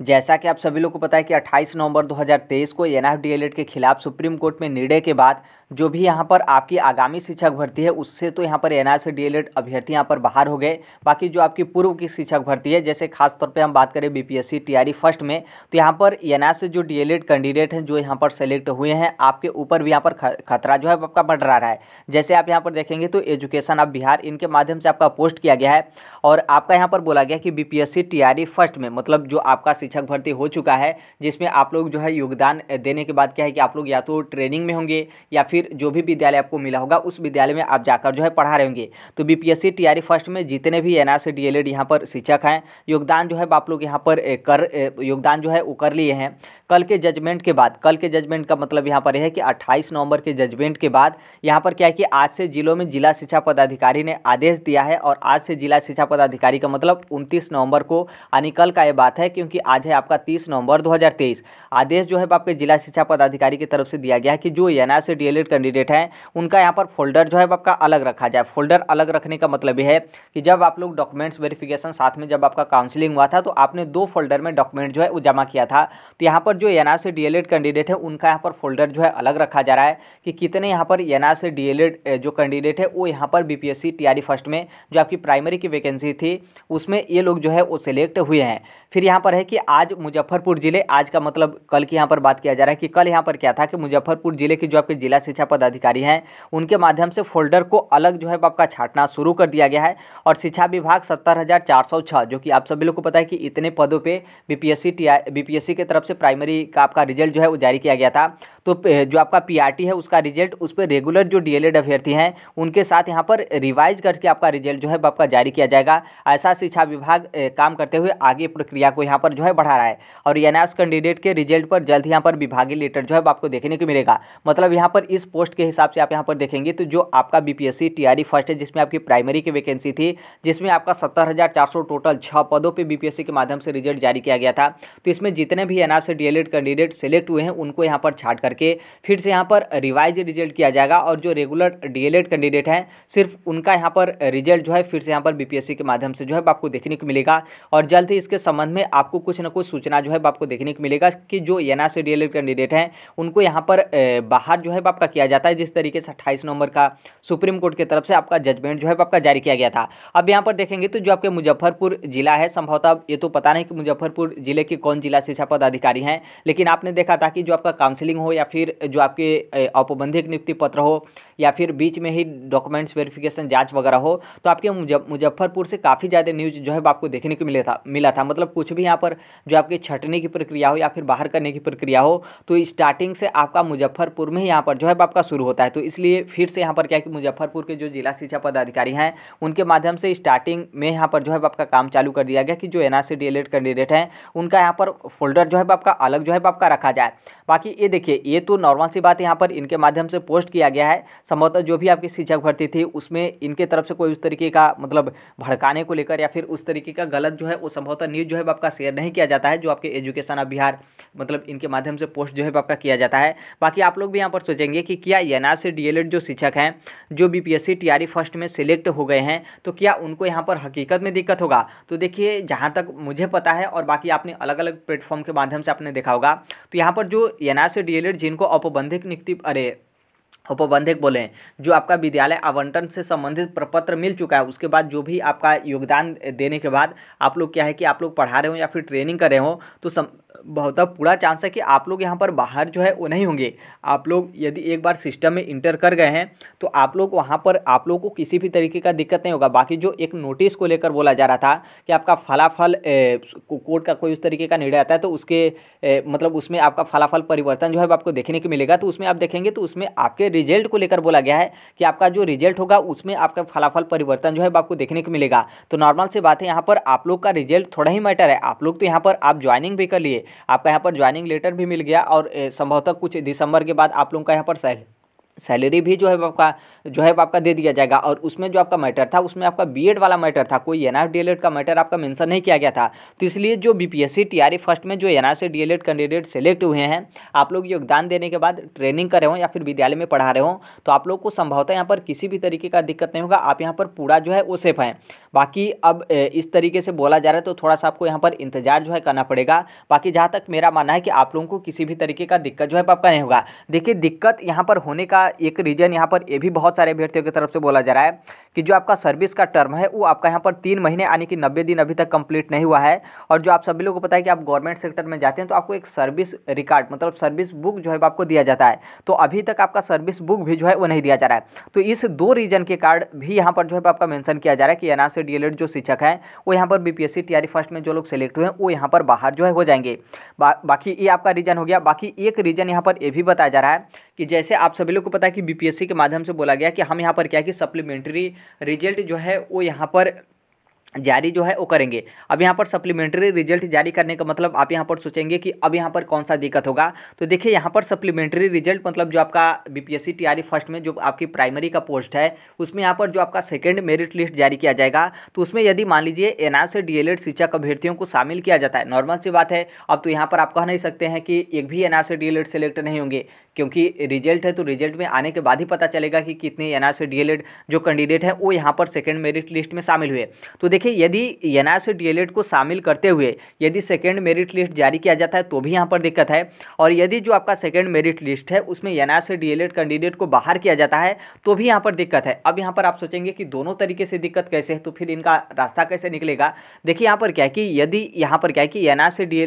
जैसा कि आप सभी लोग को पता है कि 28 नवंबर 2023 को एन एफ़ के खिलाफ सुप्रीम कोर्ट में निर्णय के बाद जो भी यहाँ पर आपकी आगामी शिक्षक भर्ती है, उससे तो यहाँ पर एन आर डी एल अभ्यर्थी यहाँ पर बाहर हो गए। बाकी जो आपकी पूर्व की शिक्षक भर्ती है, जैसे खासतौर पर हम बात करें B P S C T R first में तो यहाँ पर एन से जो डी कैंडिडेट हैं, जो यहाँ पर सेलेक्ट हुए हैं, आपके ऊपर भी यहाँ पर खतरा जो है आपका बढ़ रहा है। जैसे आप यहाँ पर देखेंगे तो एजुकेशन ऑफ़ बिहार, इनके माध्यम से आपका पोस्ट किया गया है और आपका यहाँ पर बोला गया कि बी पी सी फ़र्स्ट में मतलब जो आपका शिक्षक भर्ती हो चुका है, जिसमें आप लोग जो है योगदान देने के बाद क्या है कि आप लोग या तो ट्रेनिंग में होंगे या फिर जो भी विद्यालय आपको मिला होगा, उस विद्यालय में आप जाकर जो है पढ़ा रहे होंगे। तो बी पी फ़र्स्ट में जितने भी N R C D L Ed यहाँ पर शिक्षक हैं, योगदान जो है आप लोग यहाँ पर कर योगदान जो है वो कर लिए हैं। कल के जजमेंट के बाद, कल के जजमेंट का मतलब यहाँ पर है कि 28 नवंबर के जजमेंट के बाद यहाँ पर क्या है कि आज से जिलों में जिला शिक्षा पदाधिकारी ने आदेश दिया है और आज से जिला शिक्षा पदाधिकारी का मतलब 29 नवंबर को, यानी कल का ये बात है, क्योंकि आज है आपका 30 नवंबर 2023 आदेश जो है आपके जिला शिक्षा पदाधिकारी की तरफ़ से दिया गया है कि जो एन से डी कैंडिडेट हैं, उनका यहाँ पर फोल्डर जो है आपका अलग रखा जाए। फोल्डर अलग रखने का मतलब यह है कि जब आप लोग डॉक्यूमेंट्स वेरिफिकेशन साथ में जब आपका काउंसिलिंग हुआ था तो आपने दो फोल्डर में डॉक्यूमेंट जो है वो जमा किया था। तो यहाँ पर जो एन आर से डी कैंडिडेट है, उनका यहाँ पर फोल्डर जो है अलग रखा जा रहा है कि कितने यहाँ पर एन से डी जो कैंडिडेट है, वो यहाँ पर बी पी फ़र्स्ट में जो आपकी प्राइमरी की वैकेंसी थी, उसमें ये लोग जो है वो सिलेक्ट हुए हैं। फिर यहाँ पर है कि आज मुजफ्फरपुर ज़िले, आज का मतलब कल की यहाँ पर बात किया जा रहा है कि कल यहाँ पर क्या था कि मुजफ्फरपुर ज़िले के जो आपके जिला शिक्षा पदाधिकारी हैं, उनके माध्यम से फोल्डर को अलग जो है आपका छाटना शुरू कर दिया गया है और शिक्षा विभाग सत्तर जो कि आप सभी लोग को पता है कि इतने पदों पर बी पी एस की तरफ़ से प्राइमरी का आपका रिज़ल्ट जो है वो जारी किया गया था। तो जो आपका पी आर टी है, उसका रिज़ल्ट, उस पर रेगुलर जो डी अभ्यर्थी हैं, उनके साथ यहाँ पर रिवाइज करके आपका रिज़ल्ट जो है आपका जारी किया जाएगा। ऐसा शिक्षा विभाग काम करते हुए आगे प्रक्रिया को यहाँ पर जो है बढ़ा रहा है और एन कैंडिडेट के रिज़ल्ट पर जल्द यहाँ पर विभागीय लेटर जो है आपको देखने को मिलेगा। मतलब यहाँ पर इस पोस्ट के हिसाब से आप यहाँ पर देखेंगे तो जो आपका बी पी फ़र्स्ट है, जिसमें आपकी प्राइमरी की वैकेंसी थी, जिसमें आपका सत्तर टोटल छः पदों पर बी के माध्यम से रिज़ल्ट जारी किया गया था। तो इसमें जितने भी एन से डी कैंडिडेट सेलेक्ट हुए हैं, उनको यहाँ पर छाट करके फिर से यहाँ पर रिवाइज रिज़ल्ट किया जाएगा और जो रेगुलर डी कैंडिडेट हैं, सिर्फ़ उनका यहाँ पर रिज़ल्ट जो है फिर से यहाँ पर बी पी एस सी के माध्यम से जो है आपको देखने को मिलेगा। और जल्द ही इसके संबंध में आपको कुछ ना कुछ सूचना जो है आपको देखने को मिलेगा कि जो एन आर सी कैंडिडेट हैं, उनको यहाँ पर बाहर जो है आपका किया जाता है, जिस तरीके से अट्ठाईस नवंबर का सुप्रीम कोर्ट की तरफ़ से आपका जजमेंट जो है आपका जारी किया गया था। अब यहाँ पर देखेंगे तो जो आपके मुजफ्फरपुर जिला है, संभवतः ये तो पता नहीं कि मुजफ्फरपुर ज़िले के कौन जिला शिक्षा पदाधिकारी हैं, लेकिन आपने देखा था कि जो आपका काउंसिलिंग हो या फिर जो आपके औपबंधिक नियुक्ति पत्र हो या फिर बीच में ही डॉक्यूमेंट्स वेरिफिकेशन जाँच वगैरह हो तो आपके मुजफ्फरपुर से काफ़ी ज़्यादा न्यूज़ जो है आपको देखने को मिला था मिला था। मतलब कुछ भी यहाँ पर जो आपकी छटने की प्रक्रिया हो या फिर बाहर करने की प्रक्रिया हो तो स्टार्टिंग से आपका मुजफ्फरपुर में ही यहाँ पर जो है आपका शुरू होता है। तो इसलिए फिर से यहाँ पर क्या कि मुजफ्फरपुर के जो जिला शिक्षा पदाधिकारी हैं, उनके माध्यम से स्टार्टिंग में यहाँ पर जो है आपका काम चालू कर दिया गया कि जो एन आर कैंडिडेट हैं, उनका यहाँ पर फोल्डर जो है आपका अलग जो है आपका रखा जाए। बाकी ये देखिए, ये तो नॉर्मल सी बात यहाँ पर इनके माध्यम से पोस्ट किया गया है। संभवतः जो भी आपकी शिक्षक भर्ती थी, उसमें इनके तरफ़ से कोई उस तरीके का मतलब भड़काने को लेकर या फिर उस तरीके का गलत जो है वो संभवतः न्यूज़ जो है आपका शेयर नहीं किया जाता है, जो आपके एजुकेशन ऑफ़ बिहार मतलब इनके माध्यम से पोस्ट जो है आपका किया जाता है। बाकी आप लोग भी यहाँ पर सोचेंगे कि क्या एन आर जो शिक्षक हैं, जो बी पी फ़र्स्ट में सिलेक्ट हो गए हैं तो क्या उनको यहाँ पर हकीकत में दिक्कत होगा? तो देखिए, जहाँ तक मुझे पता है और बाकी आपने अलग अलग प्लेटफॉर्म के माध्यम से आपने देखा होगा तो यहाँ पर जो एन आर जिनको औपबंधिक नियुक्ति, अरे उपबंधक बोले जो आपका विद्यालय आवंटन से संबंधित प्रपत्र मिल चुका है उसके बाद जो भी आपका योगदान देने के बाद आप लोग क्या है कि आप लोग पढ़ा रहे हो या फिर ट्रेनिंग कर रहे हो तो सम बहुत पूरा चांस है कि आप लोग यहाँ पर बाहर जो है वो नहीं होंगे। आप लोग यदि एक बार सिस्टम में इंटर कर गए हैं तो आप लोग वहाँ पर आप लोग को किसी भी तरीके का दिक्कत नहीं होगा। बाकी जो एक नोटिस को लेकर बोला जा रहा था कि आपका फलाफल कोर्ट का कोई उस तरीके का निर्णय आता है तो उसके ए, मतलब उसमें आपका फलाफल परिवर्तन जो है आपको देखने को मिलेगा तो उसमें आप देखेंगे तो उसमें आपके रिज़ल्ट को लेकर बोला गया है कि आपका जो रिज़ल्ट होगा, उसमें आपका फलाफल परिवर्तन जो है आपको देखने को मिलेगा। तो नॉर्मल से बात है, यहाँ पर आप लोग का रिज़ल्ट थोड़ा ही मैटर है। आप लोग तो यहाँ पर, आप ज्वाइनिंग भी कर लिए। आपका यहाँ पर ज्वाइनिंग लेटर भी मिल गया और संभवतः कुछ दिसंबर के बाद आप लोगों का यहाँ पर सैलरी भी जो है आपका, जो है आपका दे दिया जाएगा और उसमें जो आपका मैटर था, उसमें आपका बीएड वाला मैटर था, कोई एन आर का मैटर आपका मेंशन नहीं किया गया था। तो इसलिए जो B P S C T R first में जो N R C candidate selected हुए हैं, आप लोग योगदान देने के बाद ट्रेनिंग कर रहे हो या फिर विद्यालय में पढ़ा रहे हो तो आप लोग को संभवतः यहाँ पर किसी भी तरीके का दिक्कत नहीं होगा। आप यहाँ पर पूरा जो है वो सेफ़ हैं। बाकी अब इस तरीके से बोला जा रहा है तो थोड़ा सा आपको यहाँ पर इंतज़ार जो है करना पड़ेगा। बाकी जहाँ तक मेरा मानना है कि आप लोगों को किसी भी तरीके का दिक्कत जो है आपका नहीं होगा। देखिए, दिक्कत यहाँ पर होने का एक रीज़न यहाँ पर ये भी बहुत सारे अभ्यर्थियों की तरफ़ से बोला जा रहा है कि जो आपका सर्विस का टर्म है, वो आपका यहाँ पर तीन महीने यानी कि नब्बे दिन अभी तक कंप्लीट नहीं हुआ है। और जो आप सभी लोगों को पता है कि आप गवर्नमेंट सेक्टर में जाते हैं तो आपको एक सर्विस रिकॉर्ड मतलब सर्विस बुक जो है आपको दिया जाता है। तो अभी तक आपका सर्विस बुक भी जो है वो नहीं दिया जा रहा है। तो इस दो रीजन के कार्ड भी यहाँ पर जो है आपका मैंशन किया जा रहा है कि एनआर से डी जो शिक्षक हैं वो यहाँ पर बीपीएससी टीआरई फ़र्स्ट में जो लोग सेलेक्ट हुए हैं वो यहाँ पर बाहर जो है हो जाएँगे। बा, बाकी ये आपका रीजन हो गया। बाकी एक रीजन यहाँ पर ये भी बताया जा रहा है कि जैसे आप सभी लोग को पता है कि बीपीएससी के माध्यम से बोला गया कि हम यहाँ पर क्या कि सप्लीमेंट्री रिज़ल्ट जो है वो यहाँ पर जारी जो है वो करेंगे। अब यहाँ पर सप्लीमेंट्री रिज़ल्ट जारी करने का मतलब आप यहाँ पर सोचेंगे कि अब यहाँ पर कौन सा दिक्कत होगा। तो देखिए यहाँ पर सप्लीमेंट्री रिज़ल्ट मतलब जो आपका बीपीएससी टीआरई फ़र्स्ट में जो आपकी प्राइमरी का पोस्ट है, उसमें यहाँ पर जो आपका सेकेंड मेरिट लिस्ट जारी किया जाएगा। तो उसमें यदि मान लीजिए एन से डी एल शिक्षक अभ्यर्थियों को शामिल किया जाता है नॉर्मल सी बात है। अब तो यहाँ पर आप कह नहीं सकते हैं कि एक भी एन से डी एल सेलेक्ट नहीं होंगे। क्योंकि रिज़ल्ट है तो रिज़ल्ट में आने के बाद ही पता चलेगा कि कितने एन से डी जो कैंडिडेट हैं, वो यहाँ पर सेकेंड मेरिट लिस्ट में शामिल हुए। तो देखिए, यदि एन से डी को शामिल करते हुए यदि सेकेंड मेरिट लिस्ट जारी किया जाता है तो भी यहाँ पर दिक्कत है। और यदि जो आपका सेकेंड मेरिट लिस्ट है, उसमें एन से डी कैंडिडेट को बाहर किया जाता है तो भी यहाँ पर दिक्कत है। अब यहाँ पर आप सोचेंगे कि दोनों तरीके से दिक्कत कैसे है तो फिर इनका रास्ता कैसे निकलेगा? देखिए, यहाँ पर क्या है कि यदि, यहाँ पर क्या है कि एन से डी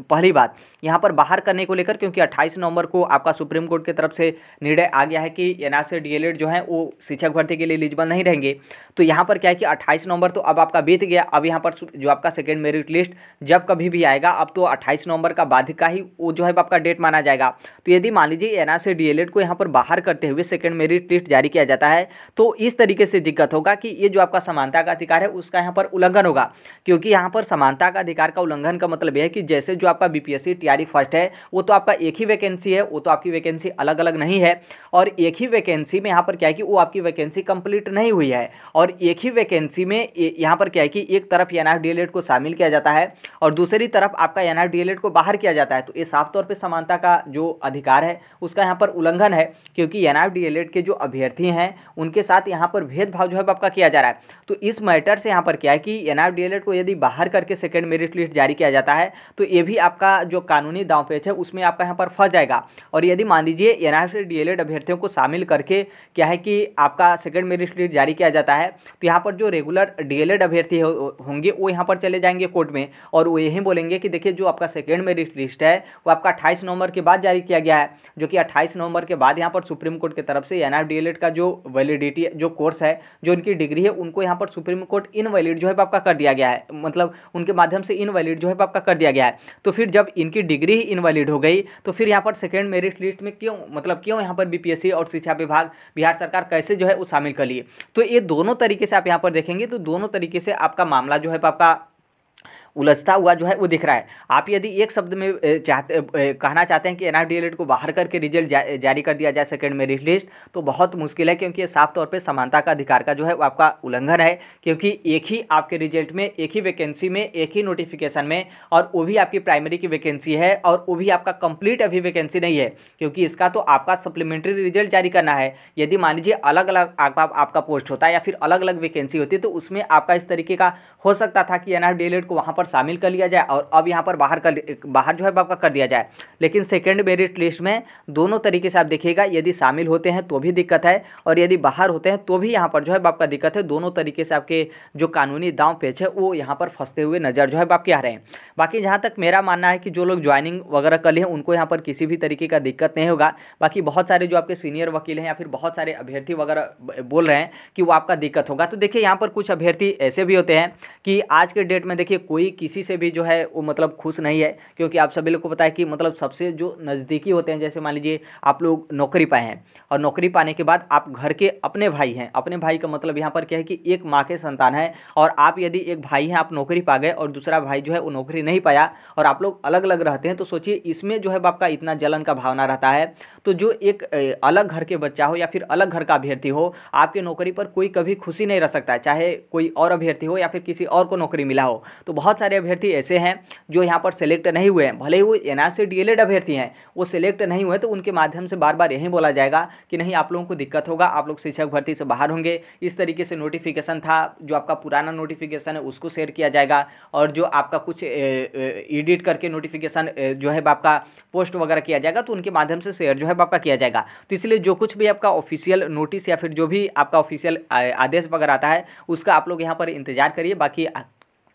पहली बात, यहाँ पर बाहर करने को लेकर, क्योंकि अट्ठाईस नवंबर को आपका सुप्रीम कोर्ट की तरफ़ से निर्णय आ गया है कि एन आर सी डी जो है वो शिक्षक भर्ती के लिए एलिजिबल नहीं रहेंगे। तो यहाँ पर क्या है कि अट्ठाईस नवंबर तो अब आपका बीत गया, अब यहाँ पर जो आपका सेकेंड मेरिट लिस्ट जब कभी भी आएगा, अब तो अट्ठाईस नवंबर का बाद का ही वो जो है आपका डेट माना जाएगा। तो यदि मान लीजिए एन आर को यहाँ पर बाहर करते हुए सेकेंड मेरिट लिस्ट जारी किया जाता है तो इस तरीके से दिक्कत होगा कि ये जो आपका समानता का अधिकार है उसका यहाँ पर उल्लंघन होगा। क्योंकि यहाँ पर समानता का अधिकार का उल्लंघन का मतलब यह है कि जैसे जो आपका बीपीएससी टीआरई फ़र्स्ट है, वो तो आपका एक ही वैकेंसी है, वो तो आपकी वैकेंसी अलग अलग नहीं है और एक ही वैकेंसी में यहाँ पर क्या है कि वो आपकी वैकेंसी कंप्लीट नहीं हुई है और एक ही वैकेंसी में यहाँ पर क्या है कि एक तरफ़ एन आर को शामिल किया जाता है और दूसरी तरफ़ आपका एन आर को बाहर किया जाता है। तो ये साफ़ तौर पर समानता का जो अधिकार है, उसका यहाँ पर उल्लंघन है क्योंकि एन आर के जो अभ्यर्थी हैं, उनके साथ यहाँ पर भेदभाव जो है आपका किया जा रहा है। तो इस मैटर से यहाँ पर क्या है कि एन को यदि बाहर करके सेकेंड मेरिट लिस्ट जारी किया जाता है तो ये भी आपका जो कानूनी दाव पेच है, उसमें आपका यहाँ पर फंस जाएगा। और यदि मान लीजिए एन से डी अभ्यर्थियों को शामिल करके क्या है कि आपका सेकंड मेरिट लिस्ट जारी किया जाता है तो यहाँ पर जो रेगुलर डी अभ्यर्थी होंगे, वो यहाँ पर चले जाएँगे कोर्ट में और वो यही बोलेंगे कि देखिए जो आपका सेकेंड मेरिट लिस्ट है, वो आपका अट्ठाईस नवंबर के बाद जारी किया गया है, जो कि अट्ठाईस नवंबर के बाद यहाँ पर सुप्रीम कोर्ट की तरफ़ से एन का जो वैलिडिटी जो कोर्स है, जो उनकी डिग्री है, उनको यहाँ पर सुप्रीम कोर्ट इनवैलिड जो है आपका कर दिया गया है मतलब उनके माध्यम से इनवैलिड जो है आपका कर दिया गया है। तो फिर जब इनकी डिग्री ही इनवैलिड हो गई तो फिर यहाँ पर सेकेंड मेरिट लिस्ट में क्यों मतलब क्यों यहाँ पर बीपीएससी और शिक्षा विभाग, बिहार सरकार कैसे जो है वो शामिल कर लिए? तो ये दोनों तरीके से आप यहाँ पर देखेंगे तो दोनों तरीके से आपका मामला जो है आपका उलझता हुआ जो है वो दिख रहा है। आप यदि एक शब्द में चाहते कहना चाहते हैं कि एन को बाहर करके रिज़ल्ट जा, जारी कर दिया जाए सेकेंड मेरिट लिस्ट तो बहुत मुश्किल है क्योंकि ये साफ़ तौर पर समानता का अधिकार का जो है वो आपका उल्लंघन है क्योंकि एक ही आपके रिज़ल्ट में एक ही वैकेंसी में एक ही नोटिफिकेशन में और वो भी आपकी प्राइमरी की वैकेंसी है और वो भी आपका कंप्लीट अभी वैकेंसी नहीं है क्योंकि इसका तो आपका सप्लीमेंट्री रिज़ल्ट जारी करना है। यदि मान लीजिए अलग अलग आपका आपका पोस्ट होता है या फिर अलग अलग वैकेंसी होती है तो उसमें आपका इस तरीके का हो सकता था कि एन को वहाँ पर शामिल कर लिया जाए और अब यहाँ पर बाहर कर बाहर जो है आपका कर दिया जाए। लेकिन सेकेंड मेरिट लिस्ट में दोनों तरीके से आप देखिएगा, यदि शामिल होते हैं तो भी दिक्कत है और यदि बाहर होते हैं तो भी यहाँ पर जो है आपका दिक्कत है। दोनों तरीके से आपके जो कानूनी दाव पेच है, वो यहाँ पर फंसते हुए नज़र जो है आपके आ रहे हैं। बाकी जहाँ तक मेरा मानना है कि जो लोग ज्वाइनिंग वगैरह कर लिए उनको यहाँ पर किसी भी तरीके का दिक्कत नहीं होगा। बाकी बहुत सारे जो आपके सीनियर वकील हैं या फिर बहुत सारे अभ्यर्थी वगैरह बोल रहे हैं कि वो आपका दिक्कत होगा। तो देखिए, यहाँ पर कुछ अभ्यर्थी ऐसे भी होते हैं कि आज के डेट में देखिए, कोई किसी से भी जो है वो मतलब खुश नहीं है, क्योंकि आप सभी लोग को पता है कि मतलब सबसे जो नज़दीकी होते हैं, जैसे मान लीजिए आप लोग नौकरी पाए हैं, और नौकरी पाने के बाद आप घर के अपने भाई हैं, अपने भाई का मतलब यहाँ पर क्या है कि एक माँ के संतान है, और आप यदि एक भाई हैं, आप नौकरी पा गए, और दूसरा भाई जो है वो नौकरी नहीं पाया, और आप लोग अलग अलग रहते हैं तो सोचिए इसमें जो है आपका इतना जलन का भावना रहता है। तो जो एक अलग घर के बच्चा हो या फिर अलग घर का अभ्यर्थी हो, आपके नौकरी पर कोई कभी खुशी नहीं रह सकता है, चाहे कोई और अभ्यर्थी हो या फिर किसी और को नौकरी मिला हो। तो बहुत सारे अभ्यर्थी ऐसे हैं जो यहाँ पर सिलेक्ट नहीं हुए हैं। भले ही वो एन आर अभ्यर्थी हैं, वो सिलेक्ट नहीं हुए तो उनके माध्यम से बार बार यही बोला जाएगा कि नहीं, आप लोगों को दिक्कत होगा, आप लोग शिक्षक भर्ती से बाहर होंगे। इस तरीके से नोटिफिकेशन था, जो आपका पुराना नोटिफिकेशन है, उसको शेयर किया जाएगा। और जो आपका कुछ एडिट करके नोटिफिकेशन जो है आपका पोस्ट वगैरह किया जाएगा तो उनके माध्यम से शेयर जो है आपका किया जाएगा। तो इसलिए जो कुछ भी आपका ऑफिशियल नोटिस या फिर जो भी आपका ऑफिशियल आदेश वगैरह आता है, उसका आप लोग यहाँ पर इंतज़ार करिए। बाकी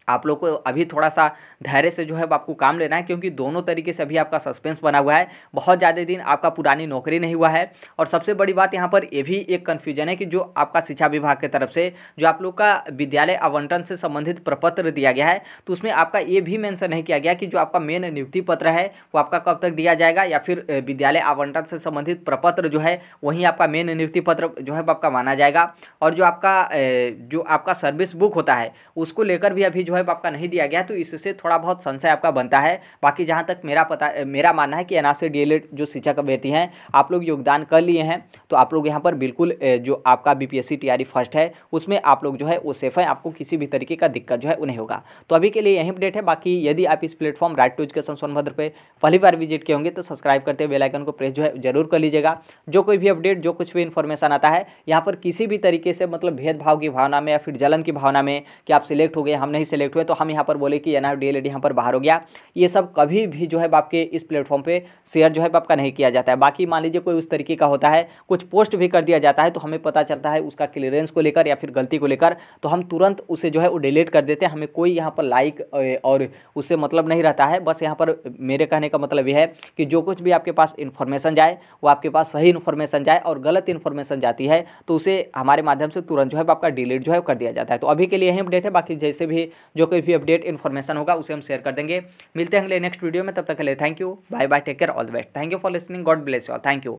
आप लोग को अभी थोड़ा सा धैर्य से जो है आपको काम लेना है, क्योंकि दोनों तरीके से अभी आपका सस्पेंस बना हुआ है। बहुत ज़्यादा दिन आपका पुरानी नौकरी नहीं हुआ है और सबसे बड़ी बात यहाँ पर ये भी एक कन्फ्यूज़न है कि जो आपका शिक्षा विभाग की तरफ़ से, जो आप लोग का विद्यालय आवंटन से संबंधित प्रपत्र दिया गया है तो उसमें आपका ये भी मैंसन नहीं किया गया कि जो आपका मेन नियुक्ति पत्र है, वो आपका कब तक दिया जाएगा या फिर विद्यालय आवंटन से संबंधित प्रपत्र जो है, वहीं आपका मेन नियुक्ति पत्र जो है आपका माना जाएगा। और जो आपका जो आपका सर्विस बुक होता है, उसको लेकर भी अभी जो है आपका नहीं दिया गया तो इससे थोड़ा बहुत संशय आपका बनता है। बाकी जहाँ तक मेरा पता, मेरा मानना है कि एन आर जो शिक्षक अभ्यर्थी हैं, आप लोग योगदान कर लिए हैं तो आप लोग यहाँ पर बिल्कुल जो आपका बी पी फ़र्स्ट है, उसमें आप लोग जो है वो सेफ़ है, आपको किसी भी तरीके का दिक्कत जो है उन्हें होगा। तो अभी के लिए यही अपडेट है, बाकी यदि आप इस platform right to education Sonbhadra पे पहली बार विज़िट किए होंगे तो सब्सक्राइब करते हुए बेलाइकन को प्रेस जो है ज़रूर कर लीजिएगा। जो कोई भी अपडेट, जो कुछ भी इन्फॉर्मेशन आता है, यहाँ पर किसी भी तरीके से मतलब भेदभाव की भावना में या फिर जलन की भावना में कि आप सिलेक्ट हो गए, हम नहीं सिलेक्ट हुए तो हम यहाँ पर बोले कि एन डी एल यहाँ पर बाहर हो गया। ये सब कभी भी जो है आपके इस प्लेटफॉर्म पे शेयर जो है आपका नहीं किया जाता है। बाकी मान लीजिए कोई उस तरीके का होता है, कुछ पोस्ट भी कर दिया जाता है तो हमें पता चलता है उसका क्लियरेंस को लेकर या फिर गलती को लेकर तो हम तुरंत उसे जो है वो डिलीट कर देते हैं। हमें कोई यहाँ पर लाइक और उससे मतलब नहीं रहता है। बस यहाँ पर मेरे कहने का मतलब यह है कि जो कुछ भी आपके पास इन्फॉर्मेशन जाए, वो आपके पास सही इन्फॉर्मेशन जाए और गलत इन्फॉर्मेशन जाती है तो उसे हमारे माध्यम से तुरंत जो है आपका डिलीट जो है कर दिया जाता है। तो अभी के लिए यही अपडेट है। बाकी जैसे भी जो कोई भी अपडेट इन्फॉर्मेशन होगा, उसे हम शेयर कर देंगे। मिलते हैं अगले नेक्स्ट वीडियो में, तब तक के लिए thank you bye bye take care all the best thank you for listening God bless you thank you